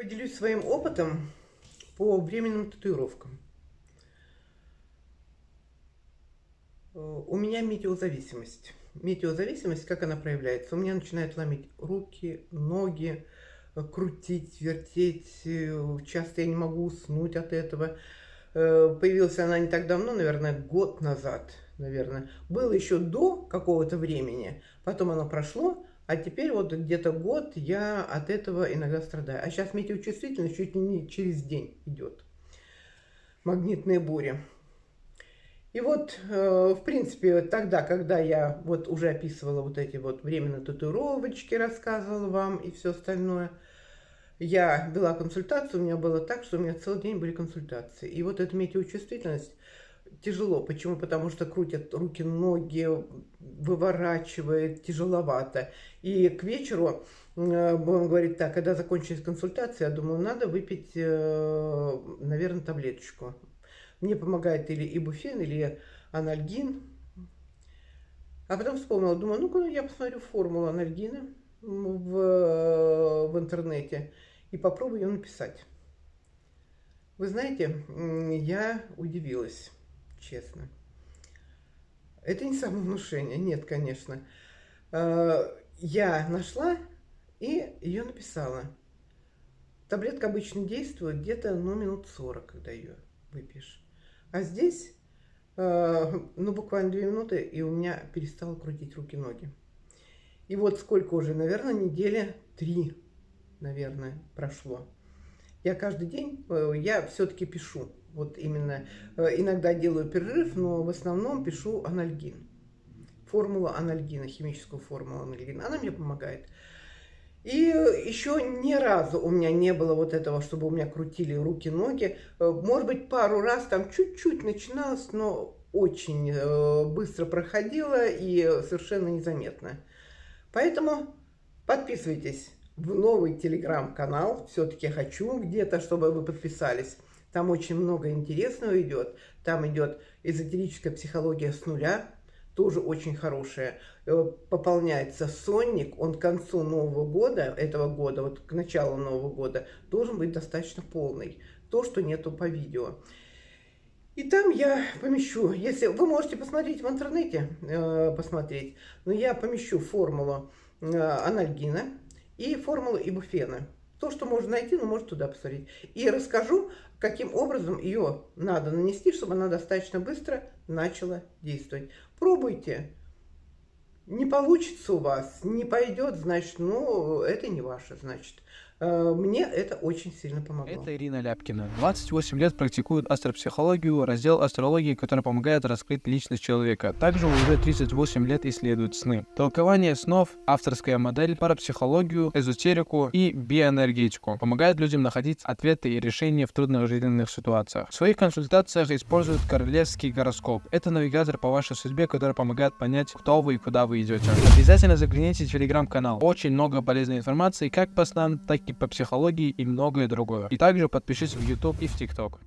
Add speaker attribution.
Speaker 1: Поделюсь своим опытом по временным татуировкам. У меня метеозависимость. Метеозависимость, как она проявляется? У меня начинает ломить руки, ноги, крутить, вертеть. Часто я не могу уснуть от этого. Появилась она не так давно, наверное, год назад, наверное. Было еще до какого-то времени, потом оно прошло, а теперь вот где-то год я от этого иногда страдаю. А сейчас метеочувствительность чуть не через день идет. Магнитные бури. И вот, э, в принципе, тогда, когда я вот уже описывала вот эти вот временные татуировочки, рассказывала вам и все остальное, я вела консультацию, у меня было так, что у меня целый день были консультации. И вот эта метеочувствительность тяжело. Почему? Потому что крутят руки, ноги, выворачивает, тяжеловато. И к вечеру, э, будем говорить так, когда закончилась консультация, я думаю, надо выпить, э, наверное, таблеточку. Мне помогает или ибуфен, или анальгин. А потом вспомнила, думаю, ну-ка я посмотрю формулу анальгина в, в интернете и попробую ее написать. Вы знаете, я удивилась честно. Это не самовнушение, нет, конечно. А, я нашла и ее написала. Таблетка обычно действует где-то ну, минут 40, когда ее выпьешь. А здесь, а, ну, буквально 2 минуты, и у меня перестало крутить руки-ноги. И вот сколько уже, наверное, недели три, наверное, прошло. Я каждый день, э, я все-таки пишу вот именно э, иногда делаю перерыв, но в основном пишу анальгин. Формула анальгина, химическую формулу анальгина. Она мне помогает. И еще ни разу у меня не было вот этого, чтобы у меня крутили руки-ноги. Э, может быть, пару раз там чуть-чуть начиналось, но очень э, быстро проходило и совершенно незаметно. Поэтому подписывайтесь в новый телеграм-канал. Все-таки хочу где-то, чтобы вы подписались. Там очень много интересного идет. Там идет эзотерическая психология с нуля, тоже очень хорошая. Э, пополняется сонник, он к концу Нового года, этого года, вот к началу Нового года, должен быть достаточно полный. То, что нету по видео. И там я помещу, если вы можете посмотреть в интернете, э, посмотреть, но я помещу формулу э, анальгина и формулу ибуфена. То, что можно найти, но может туда посмотреть. И расскажу, каким образом ее надо нанести, чтобы она достаточно быстро начала действовать. Пробуйте. Не получится у вас, не пойдет, значит, ну, это не ваше, значит. Э, мне это очень сильно помогло.
Speaker 2: Это Ирина Ляпкина. 28 лет практикует астропсихологию, раздел астрологии, который помогает раскрыть личность человека. Также уже 38 лет исследует сны. Толкование снов, авторская модель, парапсихологию, эзотерику и биоэнергетику. Помогает людям находить ответы и решения в трудных жизненных ситуациях. В своих консультациях использует королевский гороскоп. Это навигатор по вашей судьбе, который помогает понять, кто вы и куда вы идете. Обязательно загляните в телеграм-канал. Очень много полезной информации как по снам, так по психологии и многое другое. И также подпишись в YouTube и в TikTok.